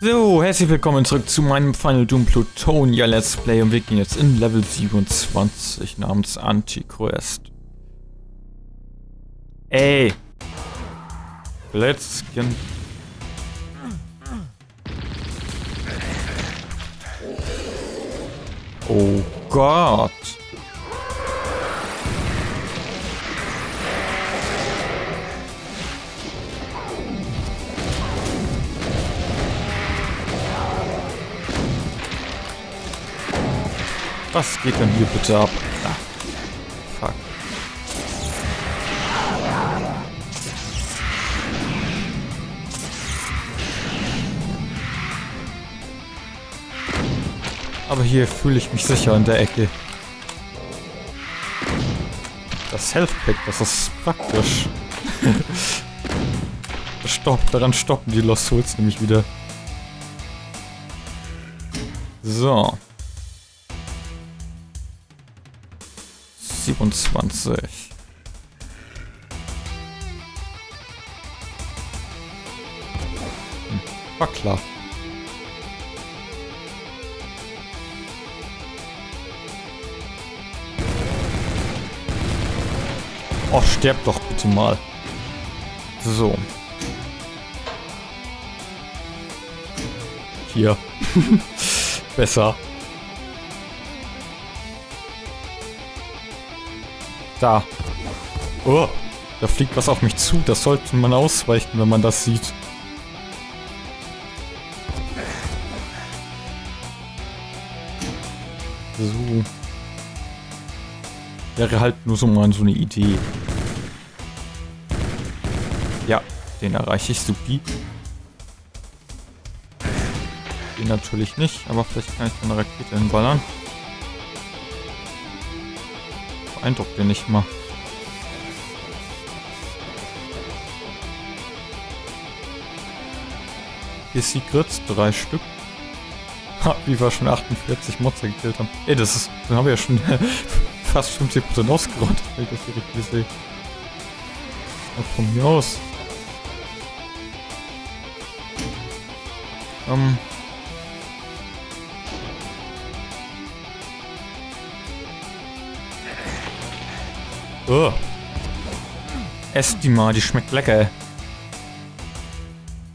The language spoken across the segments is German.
So, herzlich willkommen zurück zu meinem Final Doom Plutonia Let's Play und wir gehen jetzt in Level 27 namens Antiquest. Ey! Plätzchen. Oh Gott! Was geht denn hier bitte ab? Ah, fuck. Aber hier fühle ich mich sicher in der Ecke. Das Health Pack, das ist praktisch. Stopp, daran stoppen die Lost Souls nämlich wieder. So. 27. Hm, war klar. Oh, sterb doch bitte mal. So. Hier. Besser. Da. Oh, da fliegt was auf mich zu. Das sollte man ausweichen, wenn man das sieht. So. Wäre halt nur so mal so eine Idee. Ja, den erreiche ich supi. Den natürlich nicht, aber vielleicht kann ich eine Rakete hinballern. Beeindruckt den nicht mal. Hier Secrets, drei Stück. Ha, wie wir schon 48 Monster gekillt haben. Ey, das ist, dann haben wir ja schon fast 50% ausgeräumt, wenn ich das hier richtig sehe. Ja, von mir aus. Ähm, Oh. Esst die mal, die schmeckt lecker.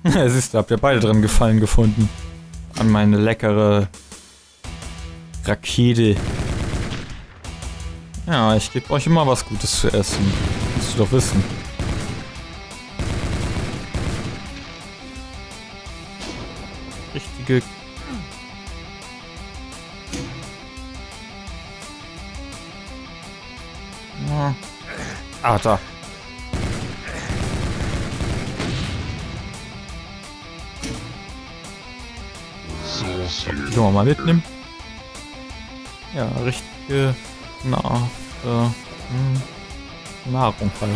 Siehst du, habt ihr beide drin Gefallen gefunden. An meine leckere Rakete. Ja, ich gebe euch immer was Gutes zu essen. Musst du doch wissen. Richtige Die können wir mal mitnehmen. Ja, richtige na, äh, hm, Nahrung halt.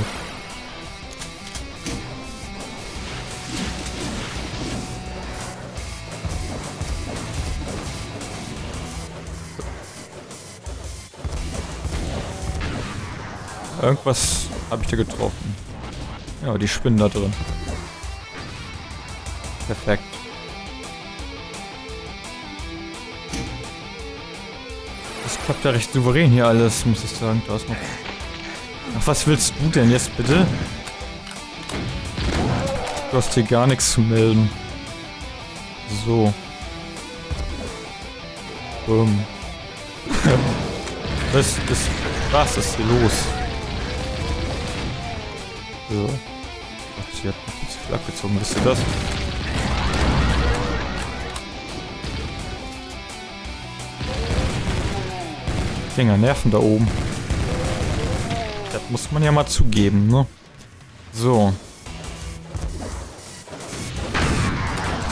Irgendwas habe ich da getroffen. Ja, die Spinnen da drin. Perfekt. Das klappt ja recht souverän hier alles, muss ich sagen. Da ist noch... Ach, was willst du denn jetzt bitte? Du hast hier gar nichts zu melden. So. Boom. was, was, was ist hier los? So. Ach, sie hat mich zu viel abgezogen, wisst ihr das? Dinger nerven da oben. Das muss man ja mal zugeben, ne? So.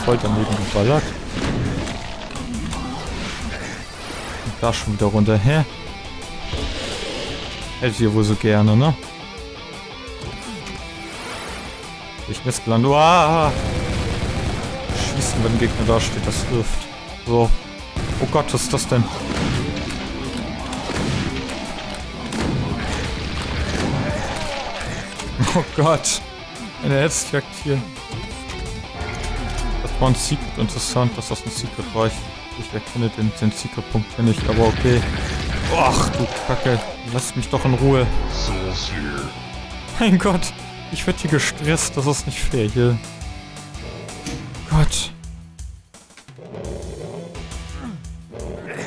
Voll daneben geballert. Und da schon wieder runter. Hä? Hält ihr wohl so gerne, ne? Ich Missgelandet. Uah! Schießen, wenn ein Gegner da steht, das hilft. So. Oh Gott, was ist das denn? Oh Gott. Eine Hetzjagd hier. Das war ein Secret interessant, dass das ein Secret war. Ich, ich erkenne den, den Secret-Punkt hier nicht, aber okay. Ach du Kacke, lass mich doch in Ruhe. Mein Gott, ich werde hier gestresst, das ist nicht fair hier. Gott.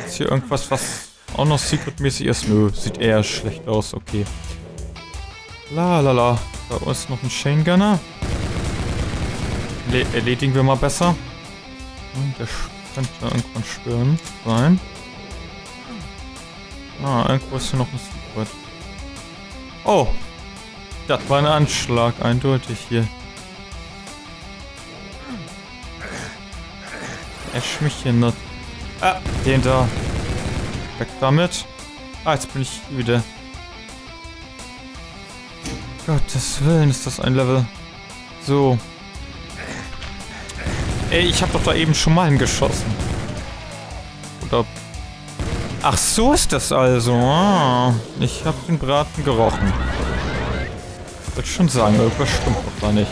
Ist hier irgendwas, was auch noch secretmäßig ist? Nö, sieht eher schlecht aus, okay. La la la. Da ist noch ein Chain Gunner. Le erledigen wir mal besser. Hm, der könnte irgendwann stören sein. Ah, irgendwo ist hier noch ein Secret. Oh! Das war ein Anschlag, eindeutig hier. Esch mich hier nicht. Ah, den da. Weg damit. Ah, jetzt bin ich wieder. Gottes Willen, ist das ein Level. So. Ey, ich habe doch da eben schon mal hingeschossen. Oder... Ach, so ist das also. Ah, ich habe den Braten gerochen. Würde schon sagen, irgendwas stimmt doch da nicht.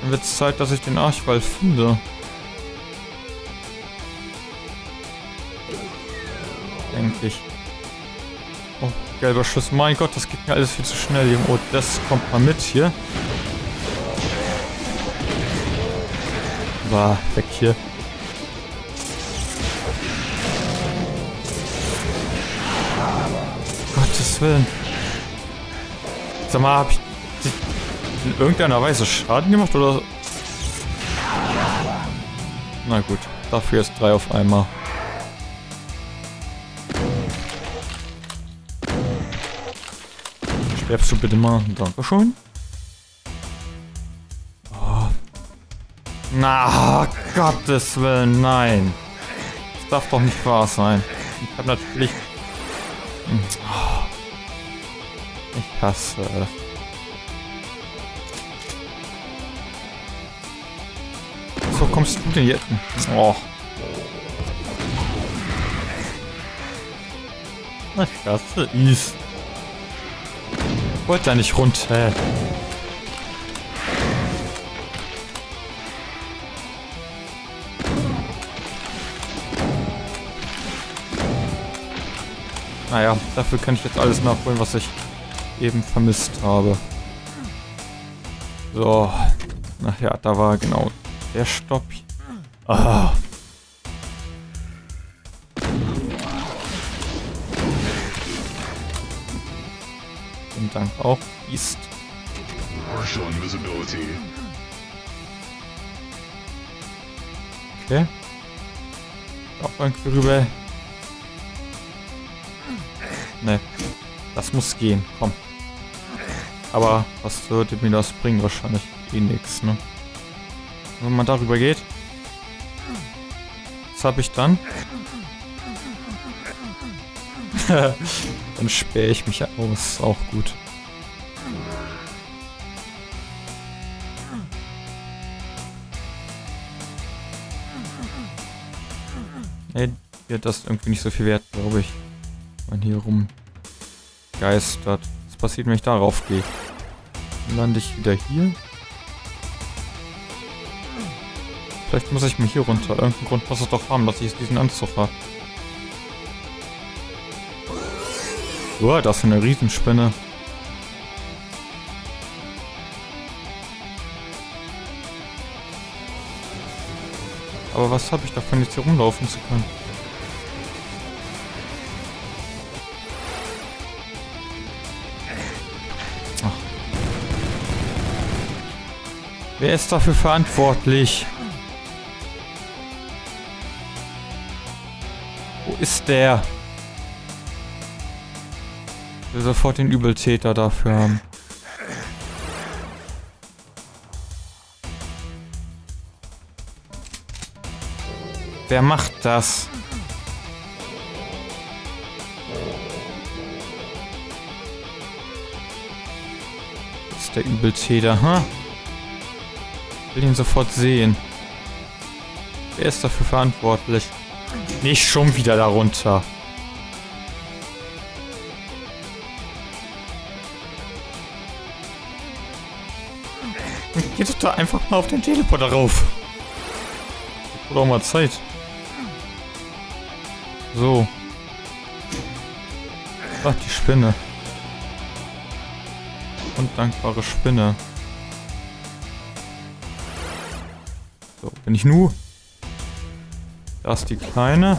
Dann wird es Zeit, dass ich den Archwall finde. Denke ich. Oh, gelber Schuss. Mein Gott, das geht mir alles viel zu schnell. Oh, das kommt mal mit hier. War weg hier. Willen. Sag mal, hab ich in irgendeiner Weise Schaden gemacht oder? Na gut, dafür ist drei auf einmal. Sterbst du bitte mal? Dankeschön. Oh. Na, Gottes Willen, nein. Das darf doch nicht wahr sein. Ich habe natürlich... Hm. Ich hasse. So kommst du denn jetzt? Oh. Ich hasse is wollte da nicht runter. Naja, dafür kann ich jetzt alles nachholen, was ich eben vermisst habe. So. Ach ja, da war genau der Stopp. Ah. Vielen Dank auch. East. Okay. Auch irgendwie rüber. Ne. Das muss gehen. Komm. Aber was würde mir das bringen? Wahrscheinlich eh nix, ne? Wenn man darüber geht. Was habe ich dann? Dann sperre ich mich aus. Auch gut. Ey, hier das irgendwie nicht so viel wert, glaube ich. Wenn hier rum geistert. Was passiert, wenn ich darauf gehe? Dann lande ich wieder hier. Vielleicht muss ich mich hier runter. Irgendeinen Grund muss es doch haben, dass ich diesen Anzug habe. Boah, das ist eine Riesenspinne. Aber was habe ich davon, jetzt hier rumlaufen zu können? Wer ist dafür verantwortlich? Wo ist der? will sofort den Übeltäter dafür haben. Wer macht das? Ist der Übeltäter, ha? Huh? Will ihn sofort sehen. Wer ist dafür verantwortlich? Nicht schon wieder darunter. Geh doch da einfach mal auf den Teleporter rauf. Oder auch mal Zeit. So. Ach, die Spinne. Undankbare Spinne. So, bin ich nu? Da ist die Kleine.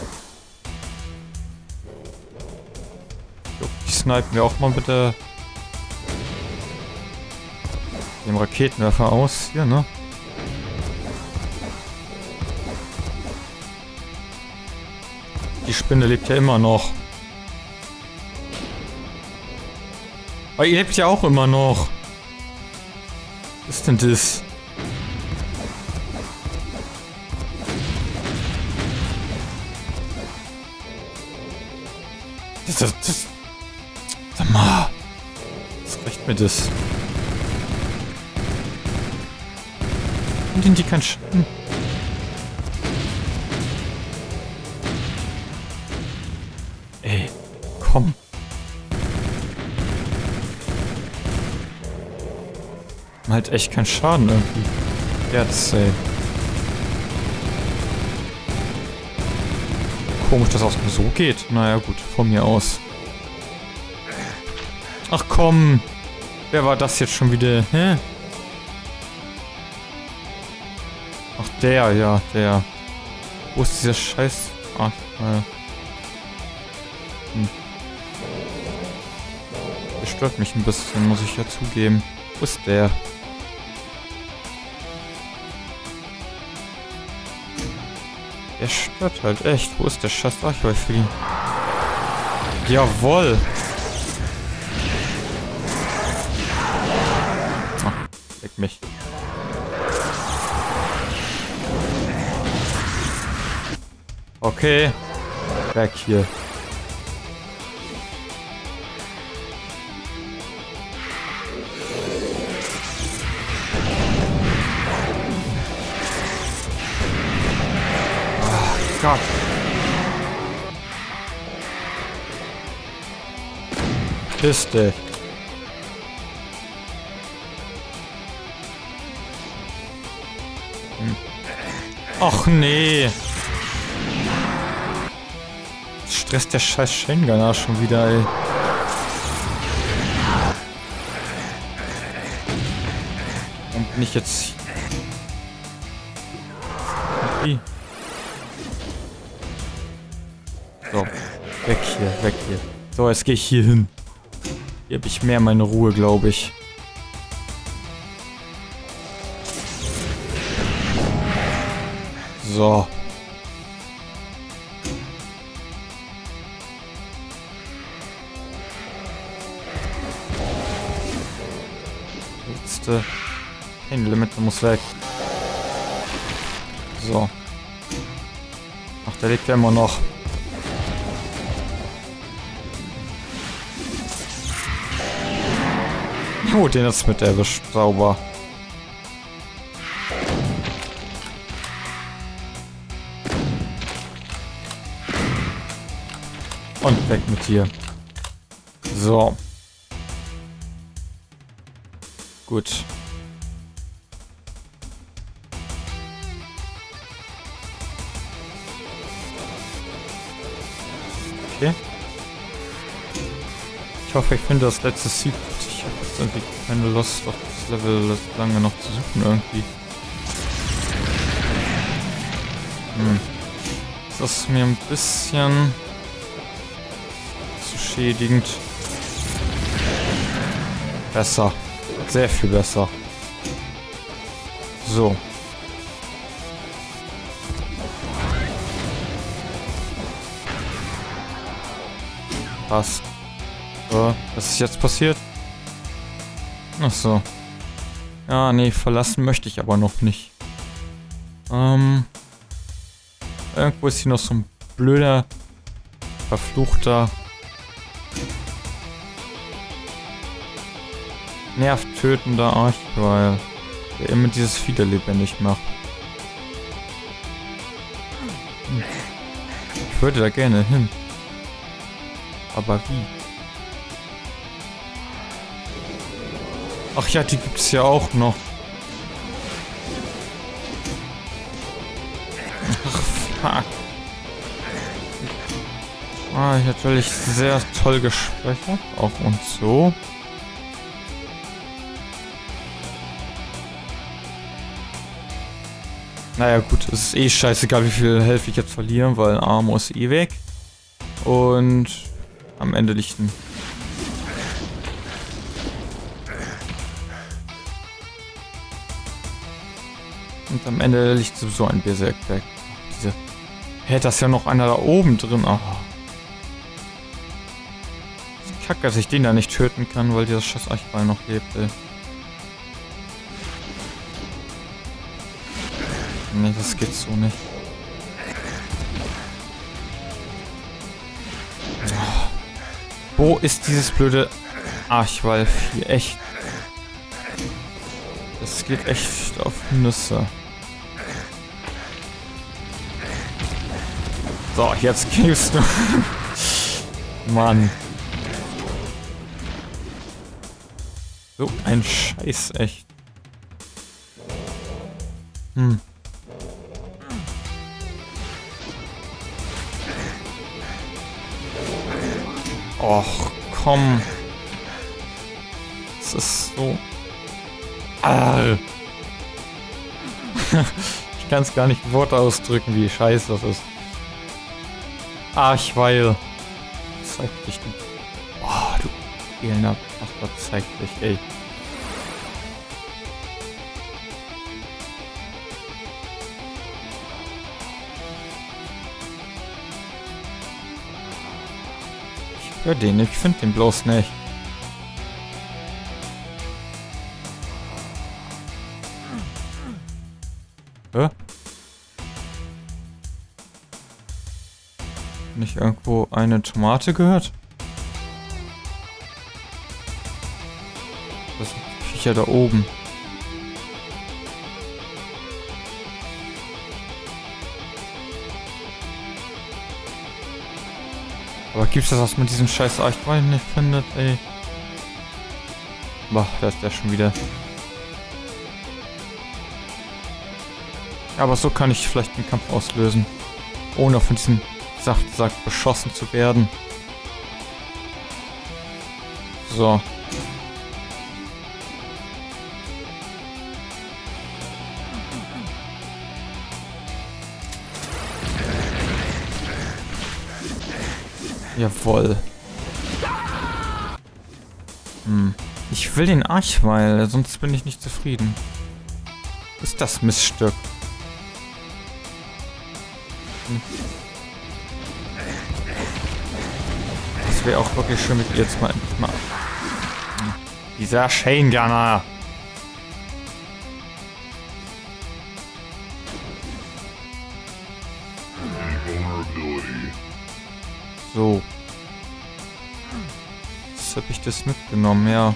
So, die snipen wir auch mal bitte dem Raketenwerfer aus. Hier, ne? Die Spinne lebt ja immer noch. Aber ihr lebt ja auch immer noch. Was ist denn das? Das, das. Sag mal. Was reicht mir das? Und sind die kein Schatten? Ey, komm. Halt echt keinen Schaden irgendwie. Jetzt, ey. Komisch, dass das so geht. Naja, gut, von mir aus. Ach komm. Wer war das jetzt schon wieder? Hä? Ach, der, ja, der. Wo ist dieser Scheiß... Ach, äh. Hm. Der stört mich ein bisschen, muss ich ja zugeben. Wo ist der? Der stört halt echt. Wo ist der scheiß Archweifelin? Jawoll! Ach, leck mich. Okay. Weg hier. Kiste. Hm. Och nee. Stresst der scheiß Schengener schon wieder, ey. Und bin ich jetzt... Wie? So, weg hier, weg hier. So, jetzt gehe ich hier hin. Hier habe ich mehr meine Ruhe, glaube ich. So. Letzte Pain Limit muss weg. So. Ach, der lebt ja immer noch. Oh, den ist mit erwischt. Sauber. Und weg mit dir. So. Gut. Okay. Ich hoffe, ich finde das letzte Secret. Irgendwie keine Lust auf das Level lange noch zu suchen irgendwie. Hm. Das ist mir ein bisschen zu schädigend. Besser. Sehr viel besser. So. Passt. So, was ist jetzt passiert? Ach so. Ja, nee, verlassen möchte ich aber noch nicht. Ähm. Irgendwo ist hier noch so ein blöder, verfluchter nervtötender Archwile, der immer dieses Fieder lebendig macht. Hm. Ich würde da gerne hin. Aber wie? Ach ja, die gibt es ja auch noch. Ach, fuck. Ah, natürlich sehr toll gespeichert. Auch und so. Naja gut, es ist eh scheißegal, wie viel Health ich jetzt verliere, weil ein Armor ist eh weg. Und am Ende liegt ein am Ende liegt sowieso ein Berserk weg. Diese... Hä, da ist ja noch einer da oben drin. Oh. Kacke, dass ich den da nicht töten kann, weil dieser scheiß Archball noch lebt, ey. Nee, das geht so nicht. Wo ist dieses blöde Archwolf hier? Echt. Das geht echt auf Nüsse. So, jetzt gibst du. Mann. So ein Scheiß, echt. Hm. Och, komm. Das ist so... Ah. ich kann es gar nicht Worte ausdrücken, wie scheiße das ist. Archweil. Zeig dich, du... Oh, du elender Bastard, zeig dich, ey. hör den, ich finde den bloß nicht. Hä? Nicht irgendwo eine Tomate gehört? Das Viecher da oben. Aber gibt's das, was man diesen scheiß Eichwein nicht findet, ey? Boah, da ist der schon wieder. Aber so kann ich vielleicht den Kampf auslösen. Ohne von diesem Saftsack beschossen zu werden. So. Jawoll. Hm. Ich will den Archweil, sonst bin ich nicht zufrieden. Ist das Miststück? Hm. Wäre auch wirklich schön, mit ihr jetzt mal... mal hm. Dieser Shane Gunner. So. Jetzt habe ich das mitgenommen, ja.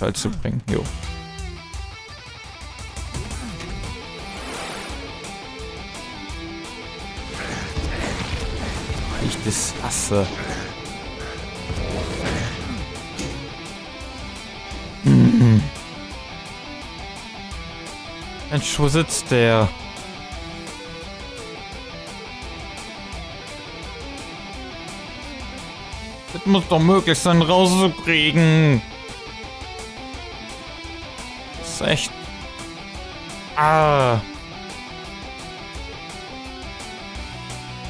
Vorteil zu bringen. Jo. das hasse. Mhm. Mensch, wo sitzt der? Das muss doch möglich sein, rauszukriegen. Ist echt... Ah...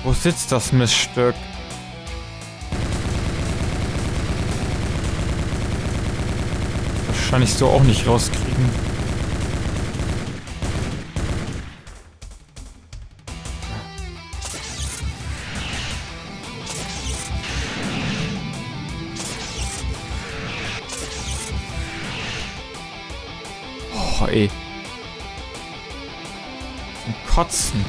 Wo sitzt das Miststück? Wahrscheinlich so auch nicht rauskriegen. Kotzen.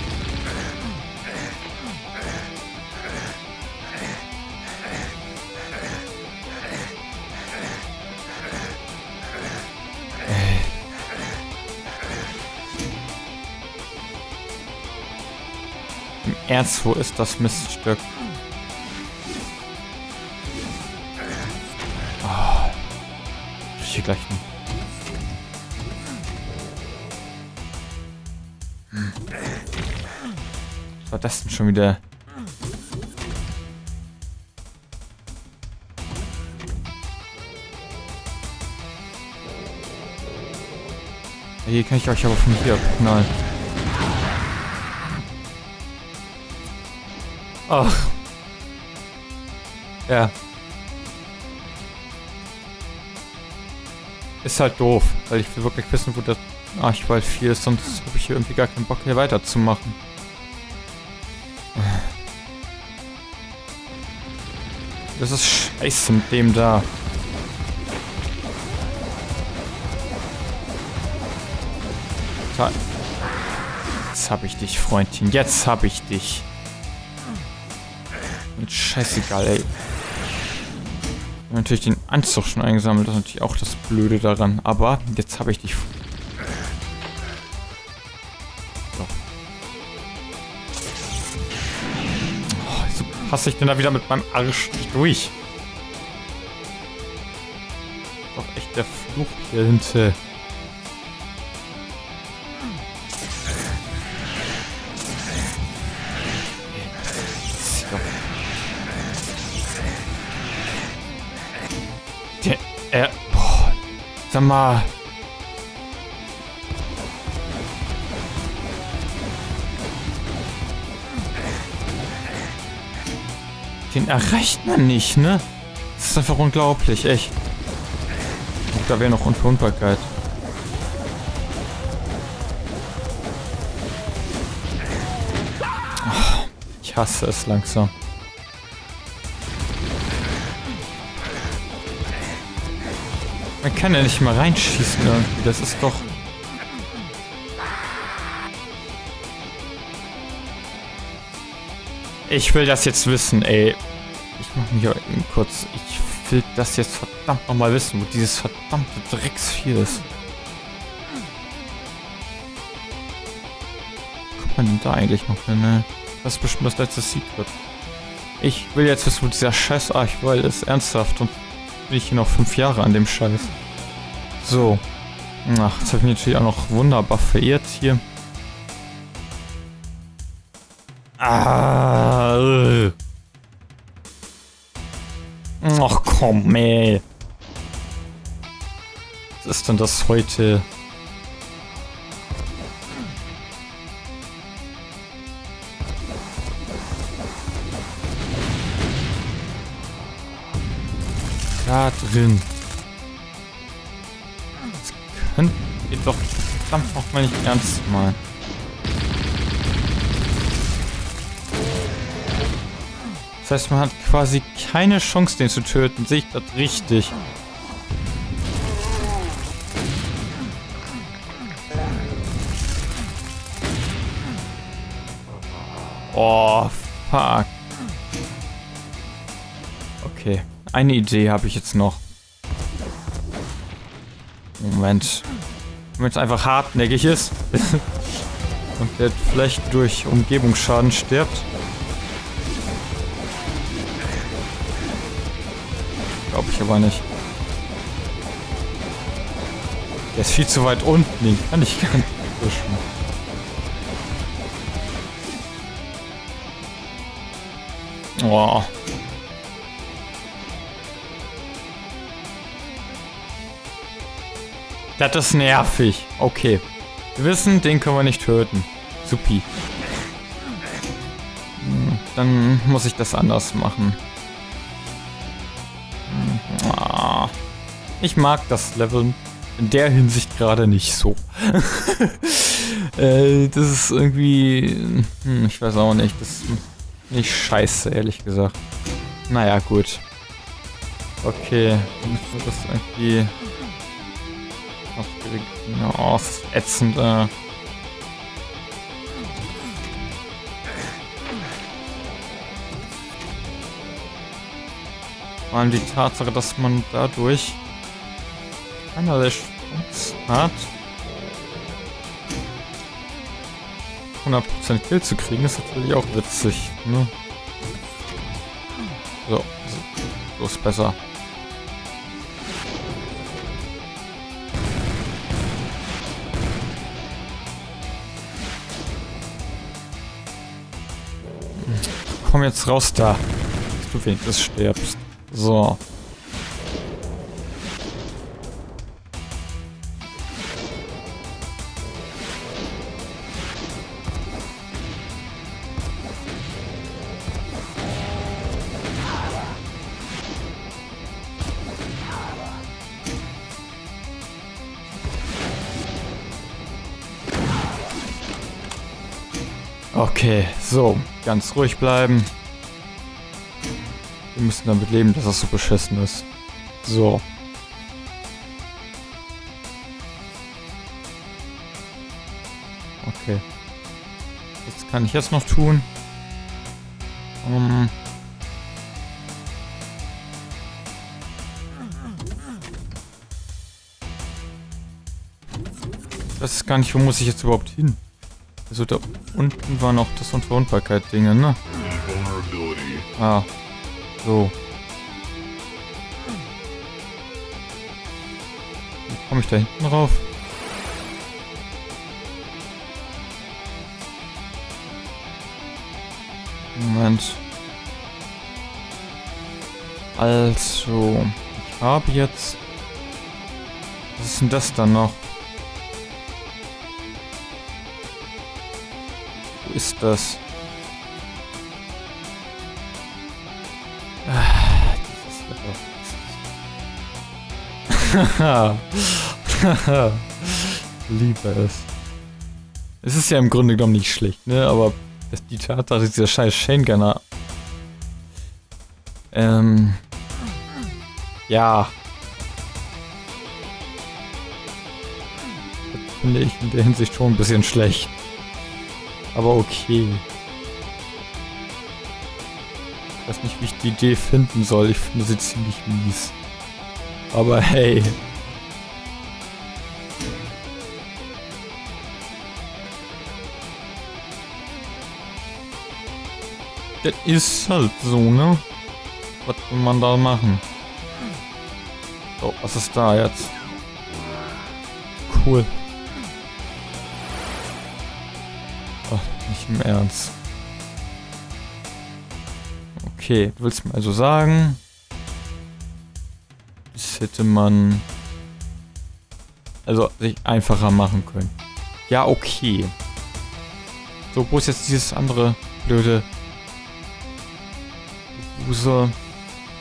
Im Ernst, wo ist das Miststück? Was war das denn schon wieder? Hier kann ich euch aber von hier abknallen. Ach. Ja. Ist halt doof, weil ich will wirklich wissen, wo das Archwald 4 ist, sonst habe ich hier irgendwie gar keinen Bock hier weiterzumachen. Das ist scheiße mit dem da. Jetzt hab ich dich, Freundchen. Jetzt hab ich dich. Und scheißegal, ey. Ich natürlich den Anzug schon eingesammelt. Das ist natürlich auch das Blöde daran. Aber jetzt habe ich dich. So. Passe ich denn da wieder mit meinem Arsch durch? Doch echt der Fluch hier hinter. Sag mal. Den erreicht man nicht, ne? Das ist einfach unglaublich, echt. Da wäre noch Unverwundbarkeit. Oh, ich hasse es langsam. Man kann ja nicht mal reinschießen irgendwie. Das ist doch... Ich will das jetzt wissen, ey. Ich mach mich eben kurz... Ich will das jetzt verdammt nochmal wissen, wo dieses verdammte Drecksvieh ist. Kommt man denn da eigentlich noch hin, ne? Das ist bestimmt das letzte Secret. Ich will jetzt wissen, wo dieser scheiß Archwall ist. Ernsthaft. Und bin ich hier noch fünf Jahre an dem Scheiß. So. Ach, jetzt habe ich mich natürlich auch noch wunderbar verirrt hier. Ah. Ach komm, ey. Was ist denn das heute? Da drin. Das könnt ihr doch verdammt nochmal nicht ernst meinen. Das heißt, man hat quasi keine Chance, den zu töten. Sehe ich das richtig? Oh, fuck. Okay. Eine Idee habe ich jetzt noch. Moment. Wenn es einfach hartnäckig ist und der vielleicht durch Umgebungsschaden stirbt. Aber nicht. Der ist viel zu weit unten, den kann ich gar nicht pushen. Oh. Das ist nervig. Okay. Wir wissen, den können wir nicht töten. Supi. Hm, dann muss ich das anders machen. Ich mag das Level in der Hinsicht gerade nicht so. Äh, das ist irgendwie... Hm, ich weiß auch nicht. Das ist nicht scheiße, ehrlich gesagt. Naja, gut. Okay, müssen wir das irgendwie Oh, das ist ätzend, äh. Vor allem die Tatsache, dass man dadurch keinerlei Chance hat. 100% Kill zu kriegen, ist natürlich auch witzig, ne? So, so ist besser. Komm jetzt raus da. Du wenigstens stirbst. So. Okay, so, ganz ruhig bleiben. Wir müssen damit leben, dass das so beschissen ist. So. Okay. Was kann ich jetzt noch tun? Um das ist gar nicht, wo muss ich jetzt überhaupt hin? Also da unten war noch das Unverwundbarkeit-Dinge, ne? Ah. So. Wie komme ich da hinten rauf? Moment. Also, ich habe jetzt... Was ist denn das dann noch? Ist das? Liebe es. Es ist ja im Grunde genommen nicht schlecht, ne? Aber das, die Tatsache, dieser scheiß Shane Gunner. Ähm. Ja. Das finde ich in der Hinsicht schon ein bisschen schlecht. Aber okay. Ich weiß nicht, wie ich die Idee finden soll. Ich finde sie ziemlich mies. Aber hey. Das ist halt so, ne? Was will man da machen? So, was ist da jetzt? Cool. Nicht im Ernst. Okay, du willst mir also sagen, das hätte man also sich einfacher machen können. Ja, okay. So, wo ist jetzt dieses andere blöde User,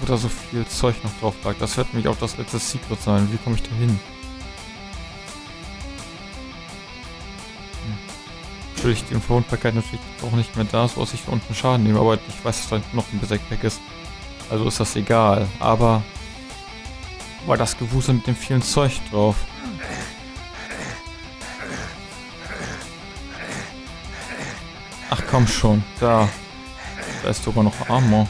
wo da so viel Zeug noch drauf lag? Das wird nämlich auch das letzte Secret sein. Wie komme ich da hin? Natürlich die Unverwundbarkeit natürlich auch nicht mehr da, so dass ich unten Schaden nehme, aber ich weiß, dass da noch ein Beseck ist. Also ist das egal. Aber war das Gewusel mit dem vielen Zeug drauf. Ach komm schon, da. Da ist sogar noch Armor.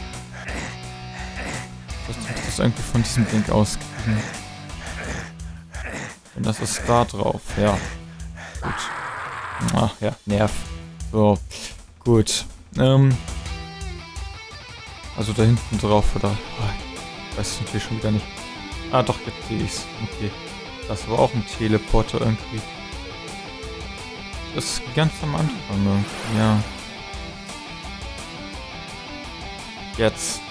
Das muss das irgendwie von diesem Ding auskriegen. Und das ist da drauf, ja. Gut. Ach ja, Nerv. So, gut. Ähm, also da hinten drauf oder... Oh, weiß ich natürlich schon wieder nicht. Ah, doch, jetzt sehe ich's. Okay. Das war auch ein Teleporter irgendwie. Das ist ganz am Anfang irgendwie, ja. Jetzt.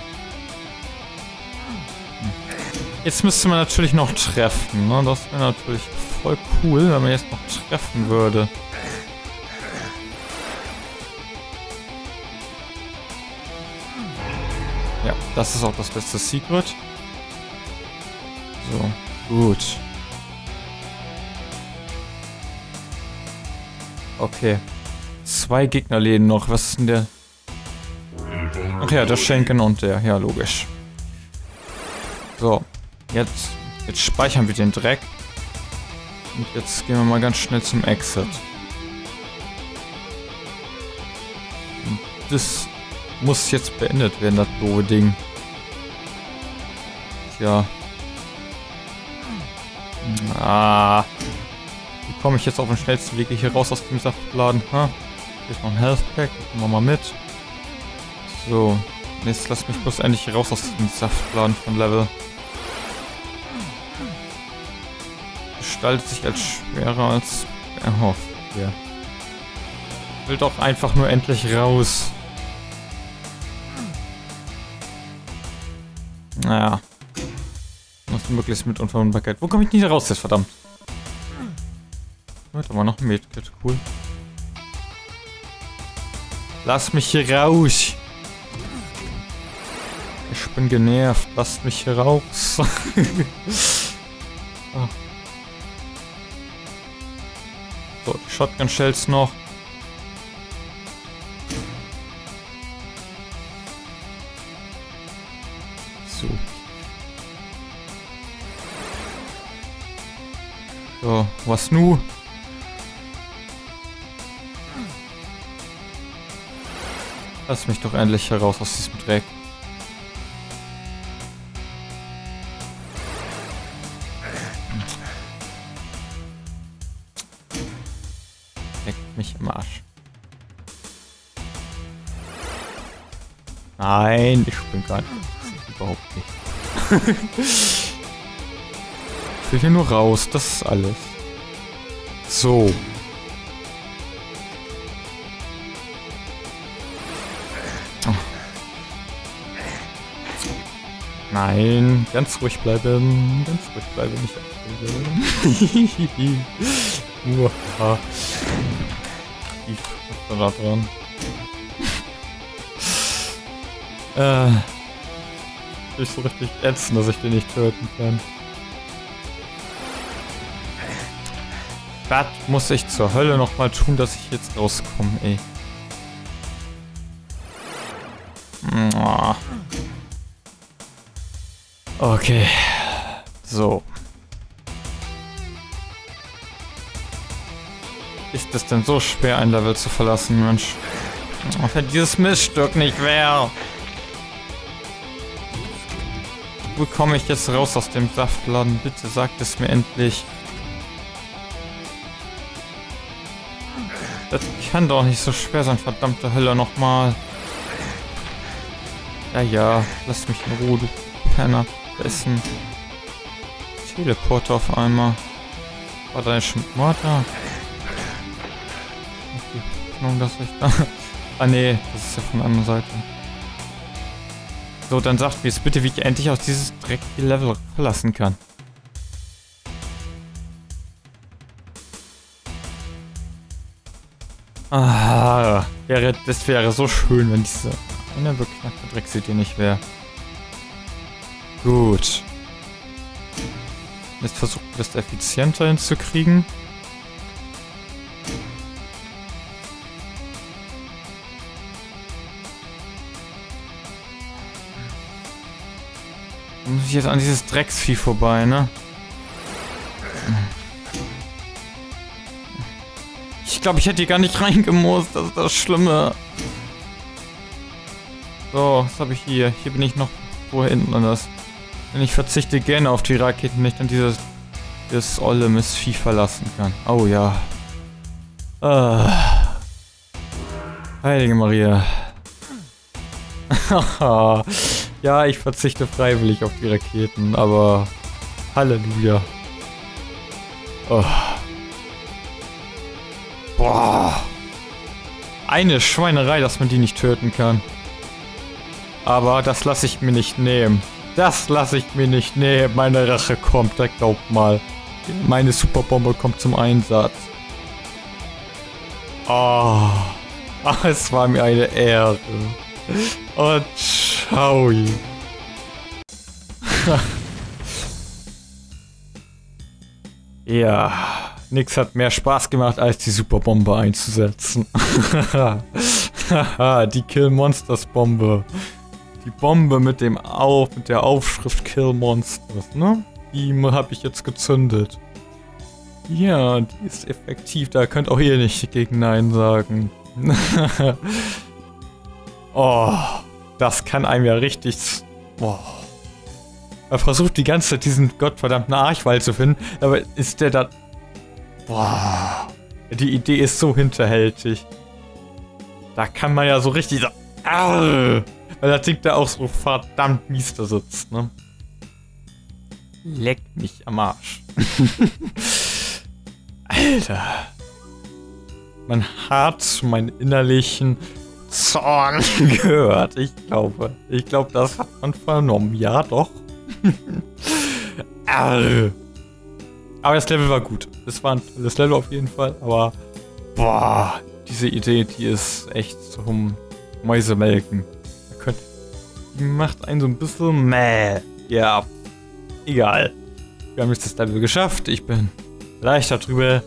Jetzt müsste man natürlich noch treffen, ne? Das wäre natürlich voll cool, wenn man jetzt noch treffen würde. Das ist auch das letzte Secret. So, gut. Okay. Zwei Gegnerläden noch. Was ist denn der? Ach ja, der Schenken und der. Ja, logisch. So. Jetzt, jetzt speichern wir den Dreck. Und jetzt gehen wir mal ganz schnell zum Exit. Und das muss jetzt beendet werden, das doofe Ding. Tja. Ah. Wie komme ich jetzt auf den schnellsten Weg hier raus aus dem Saftladen? Ha? Hier ist noch ein Health Pack, nehmen wir mal mit. So, jetzt lass mich bloß endlich raus aus diesem Saftladen von Level. Gestaltet sich als schwerer als erhofft. Ja. Will doch einfach nur endlich raus. Naja. Was möglichst mit Unverwundbarkeit. Wo komme ich nicht raus jetzt, verdammt? Warte mal, noch ein Medkit. Cool. Lass mich hier raus. Ich bin genervt. Lasst mich hier raus. oh. So, Shotgun-Shells noch. Was nu? Lass mich doch endlich heraus aus diesem Dreck. Leckt mich im Arsch. Nein, ich bin gar nicht. Überhaupt nicht. ich will hier nur raus, das ist alles. So. Nein, ganz ruhig bleiben. Ganz ruhig bleiben, nicht abkriegen. Uah. Ich bin da dran. äh. Ist so richtig ätzend, dass ich den nicht töten kann. Was muss ich zur Hölle nochmal tun, dass ich jetzt rauskomme, ey? Okay. So. Ist es denn so schwer, ein Level zu verlassen, Mensch? Wenn dieses Miststück nicht wäre. Wo komme ich jetzt raus aus dem Saftladen? Bitte sagt es mir endlich. Das kann doch nicht so schwer sein, verdammte Hölle, nochmal. Ja, ja, lass mich in Ruhe, du Penner. Essen. Teleporter auf einmal. War da schon Mortar? Die Hoffnung, dass ich da... ah nee, das ist ja von der anderen Seite. So, dann sagt mir jetzt bitte, wie ich endlich aus dieses dreckige Level verlassen kann. Ah, wäre, das wäre so schön, wenn diese eine beknackte Drecksidee nicht wäre. Gut. Jetzt versuchen wir das effizienter hinzukriegen. Muss ich jetzt an dieses Drecksvieh vorbei, ne? Ich glaube, ich hätte hier gar nicht reingemusst. Das ist das Schlimme. So, was habe ich hier? Hier bin ich noch hinten anders. Denn ich verzichte gerne auf die Raketen, wenn ich dann dieses, dieses olle Missvieh verlassen kann. Oh ja. Ah. Heilige Maria. ja, ich verzichte freiwillig auf die Raketen, aber Halleluja. Oh. Boah. Eine Schweinerei, dass man die nicht töten kann. Aber das lasse ich mir nicht nehmen. Das lasse ich mir nicht nehmen. Meine Rache kommt, da glaubt mal. Meine Superbombe kommt zum Einsatz. Oh. Es war mir eine Ehre. Und ciao. ja, nix hat mehr Spaß gemacht, als die Superbombe einzusetzen. die Kill Monsters Bombe. Die Bombe mit dem Auf, mit der Aufschrift Kill Monsters, ne? Die habe ich jetzt gezündet. Ja, die ist effektiv. Da könnt auch ihr nicht gegen Nein sagen. oh, das kann einem ja richtig... Oh. Er versucht die ganze Zeit diesen gottverdammten Archwall zu finden, aber ist der da... Boah. Die Idee ist so hinterhältig. Da kann man ja so richtig so. Arr, weil das Ding da auch so verdammt mies da sitzt, ne? Leck mich am Arsch. Alter. Man hat meinen innerlichen Zorn gehört. Ich glaube. Ich glaube, das hat man vernommen. Ja, doch. Arr. Aber das Level war gut. Es war ein tolles Level auf jeden Fall. Aber, boah, diese Idee, die ist echt zum Mäusemelken. Die macht einen so ein bisschen meh. Ja, egal. Wir haben jetzt das Level geschafft. Ich bin leicht darüber.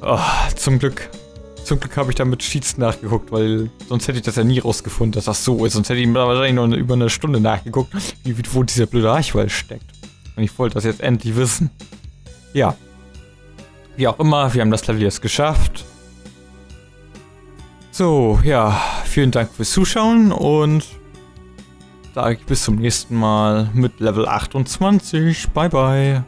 Oh, zum Glück. Zum Glück habe ich da mit Cheats nachgeguckt, weil sonst hätte ich das ja nie rausgefunden, dass das so ist. Sonst hätte ich wahrscheinlich noch über eine Stunde nachgeguckt, wie, wo dieser blöde Archwall steckt. Und ich wollte das jetzt endlich wissen. Ja. Wie auch immer, wir haben das Level jetzt geschafft. So, ja, vielen Dank fürs Zuschauen und sage ich bis zum nächsten Mal mit Level 28. Bye, bye.